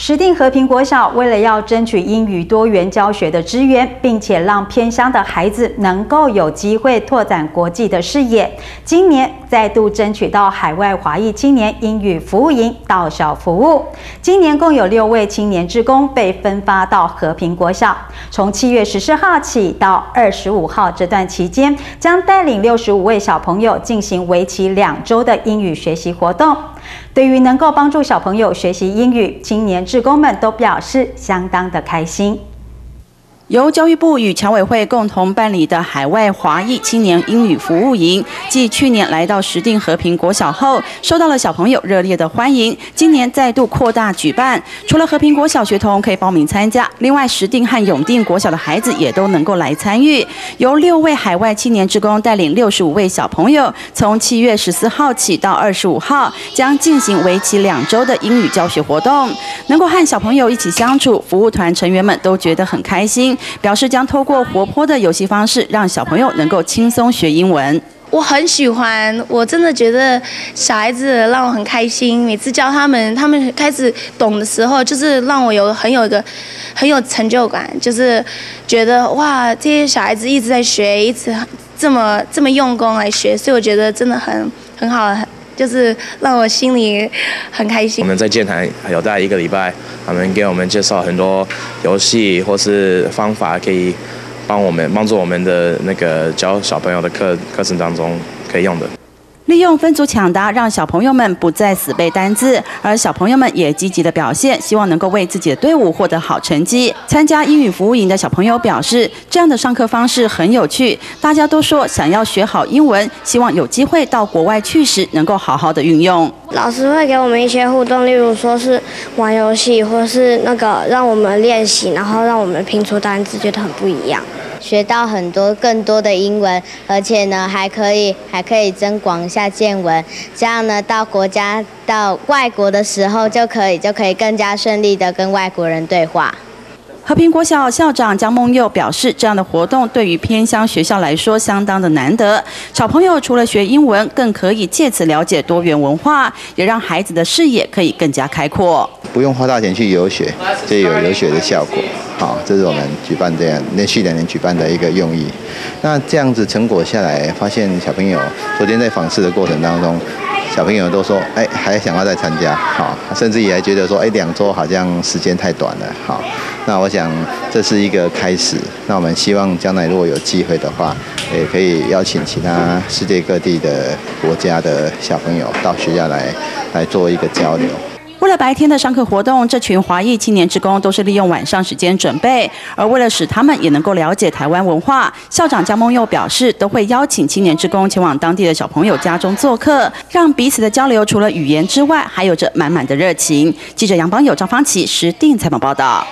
石定和平国小为了要争取英语多元教学的资源，并且让偏乡的孩子能够有机会拓展国际的视野，今年再度争取到海外华裔青年英语服务营到校服务。今年共有六位青年职工被分发到和平国小，从七月十四号起到二十五号这段期间，将带领六十五位小朋友进行为期两周的英语学习活动。对于能够帮助小朋友学习英语，青年志工们都表示相当的开心。由教育部与侨委会共同办理的海外华裔青年英语服务营，继去年来到石定和平国小后，受到了小朋友热烈的欢迎。今年再度扩大举办，除了和平国小学童可以报名参加，另外石定和永定国小的孩子也都能够来参与。由六位海外青年职工带领六十五位小朋友，从七月十四号起到二十五号，将进行为期两周的英语教学活动。能够和小朋友一起相处，服务团成员们都觉得很开心。表示将透过活泼的游戏方式，让小朋友能够轻松学英文。我很喜欢，我真的觉得小孩子让我很开心。每次教他们，他们开始懂的时候，就是让我有很有一个很有成就感，就是觉得哇，这些小孩子一直在学，一直这么这么用功来学，所以我觉得真的很很好。就是让我心里很开心。我们在建台有待一个礼拜，他们给我们介绍很多游戏或是方法，可以帮我们帮助我们的那个教小朋友的课课程当中可以用的。利用分组抢答，让小朋友们不再死背单字，而小朋友们也积极的表现，希望能够为自己的队伍获得好成绩。参加英语服务营的小朋友表示，这样的上课方式很有趣，大家都说想要学好英文，希望有机会到国外去时能够好好的运用。老师会给我们一些互动，例如说是玩游戏，或是那个让我们练习，然后让我们拼出单词，觉得很不一样。学到很多更多的英文，而且呢还可以还可以增广一下见闻，这样呢到国家到外国的时候就可以就可以更加顺利的跟外国人对话。和平国小校长江梦佑表示，这样的活动对于偏乡学校来说相当的难得。小朋友除了学英文，更可以借此了解多元文化，也让孩子的视野可以更加开阔。不用花大钱去游学，就有游学的效果。好，这是我们举办这样连续两年举办的一个用意。那这样子成果下来，发现小朋友昨天在访视的过程当中。小朋友都说，哎，还想要再参加，好，甚至也还觉得说，哎，两周好像时间太短了，好，那我想这是一个开始，那我们希望将来如果有机会的话，也可以邀请其他世界各地的国家的小朋友到学校来，来做一个交流。为了白天的上课活动，这群华裔青年职工都是利用晚上时间准备。而为了使他们也能够了解台湾文化，校长江梦佑表示，都会邀请青年职工前往当地的小朋友家中做客，让彼此的交流除了语言之外，还有着满满的热情。记者杨邦友、张方琪实地采访报道。